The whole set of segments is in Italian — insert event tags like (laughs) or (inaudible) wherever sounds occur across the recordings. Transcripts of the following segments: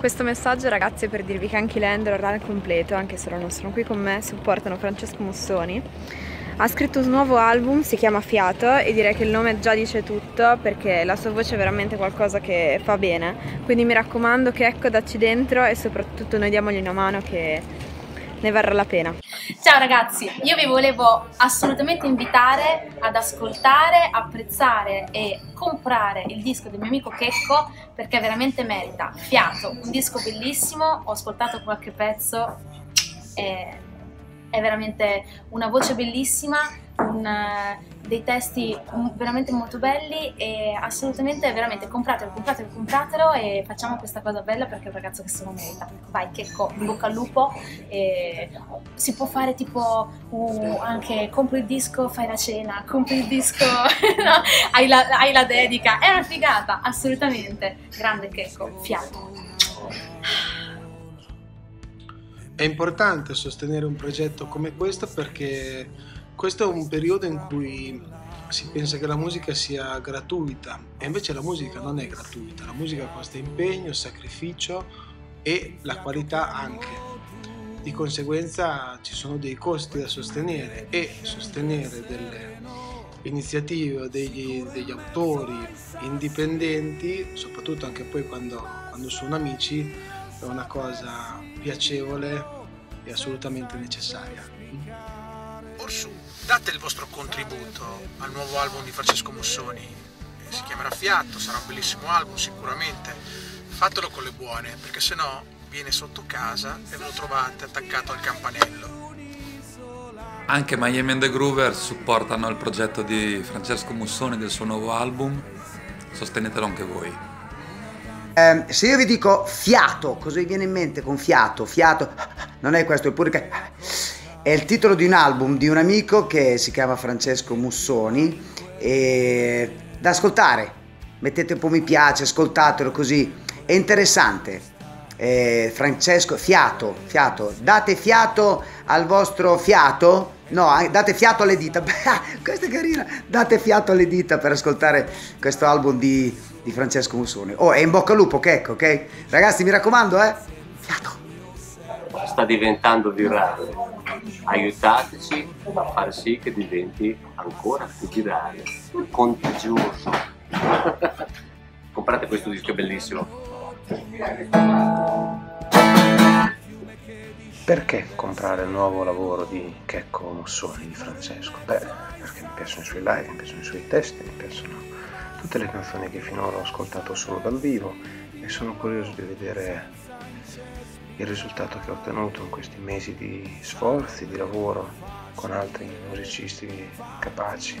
Questo messaggio ragazzi è per dirvi che anche Landlord al completo, anche se non sono qui con me, supportano Francesco Mussoni. Ha scritto un nuovo album, si chiama Fiato e direi che il nome già dice tutto perché la sua voce è veramente qualcosa che fa bene. Quindi mi raccomando che ecco dacci dentro e soprattutto noi diamogli una mano che ne varrà la pena. Ciao ragazzi, io vi volevo assolutamente invitare ad ascoltare, apprezzare e comprare il disco del mio amico Checco perché veramente merita. Fiato, un disco bellissimo, ho ascoltato qualche pezzo e è veramente una voce bellissima, un, dei testi veramente molto belli e assolutamente veramente compratelo, compratelo, compratelo e facciamo questa cosa bella perché è un ragazzo che se lo merita. Vai, Checco, in bocca al lupo. E si può fare tipo uh, anche compri il disco, fai la cena, compri il disco, (laughs) no, hai, la, hai la dedica. È una figata, assolutamente. Grande Checco, fiato. È importante sostenere un progetto come questo perché questo è un periodo in cui si pensa che la musica sia gratuita e invece la musica non è gratuita, la musica costa impegno, sacrificio e la qualità anche. Di conseguenza ci sono dei costi da sostenere e sostenere delle iniziative degli, degli, autori indipendenti, soprattutto anche poi quando, quando sono amici, è una cosa piacevole e assolutamente necessaria. Date il vostro contributo al nuovo album di Francesco Mussoni. Si chiamerà Fiatto, sarà un bellissimo album sicuramente. Fatelo con le buone, perché se no viene sotto casa e ve lo trovate attaccato al campanello. Anche Miami and the Groover supportano il progetto di Francesco Mussoni del suo nuovo album. Sostenetelo anche voi. Eh, se io vi dico fiato, cosa vi viene in mente con fiato? Fiato, non è questo, eppure che... È il titolo di un album di un amico che si chiama Francesco Mussoni e da ascoltare. Mettete un po' mi piace, ascoltatelo così. È interessante. Eh, Francesco, fiato, fiato. Date fiato al vostro fiato. No, date fiato alle dita. (laughs) Questa è carina. Date fiato alle dita per ascoltare questo album di di Francesco Mussoni. Oh, è in bocca al lupo, Checco, ok? Ragazzi, mi raccomando, eh? Fiato! Sta diventando virale. Aiutateci a far sì che diventi ancora più virale, contagioso. (laughs) Comprate questo disco, è bellissimo. Perché comprare il nuovo lavoro di Checco Mussoni, di Francesco? Beh, perché mi piacciono i suoi live, mi piacciono i suoi testi, mi piacciono tutte le canzoni che finora ho ascoltato solo dal vivo e sono curioso di vedere il risultato che ho ottenuto in questi mesi di sforzi, di lavoro con altri musicisti capaci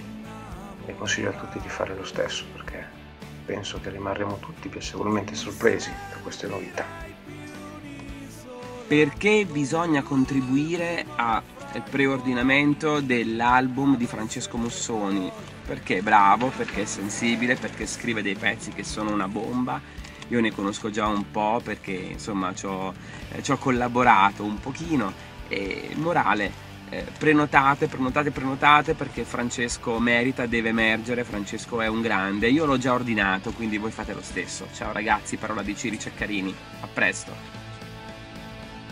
e consiglio a tutti di fare lo stesso perché penso che rimarremo tutti piacevolmente sorpresi da queste novità. Perché bisogna contribuire al preordinamento dell'album di Francesco Mussoni perché è bravo, perché è sensibile, perché scrive dei pezzi che sono una bomba. Io ne conosco già un po' perché insomma ci ho, eh, ci ho collaborato un pochino e morale, eh, prenotate, prenotate, prenotate perché Francesco merita, deve emergere, Francesco è un grande. Io l'ho già ordinato, quindi voi fate lo stesso. Ciao ragazzi, parola di Ciri Ceccarini, a presto.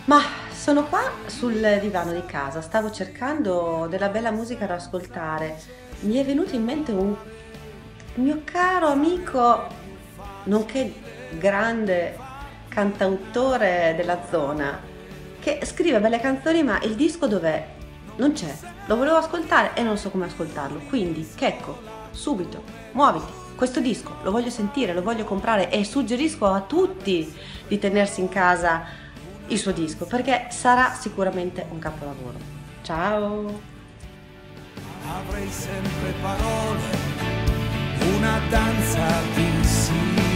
Ma sono qua sul divano di casa, stavo cercando della bella musica da ascoltare mi è venuto in mente un mio caro amico, nonché grande cantautore della zona, che scrive belle canzoni ma il disco dov'è? Non c'è. Lo volevo ascoltare e non so come ascoltarlo. Quindi, Checco, subito, muoviti. Questo disco lo voglio sentire, lo voglio comprare e suggerisco a tutti di tenersi in casa il suo disco perché sarà sicuramente un capolavoro. Ciao! avrei sempre parole, una danza di sì.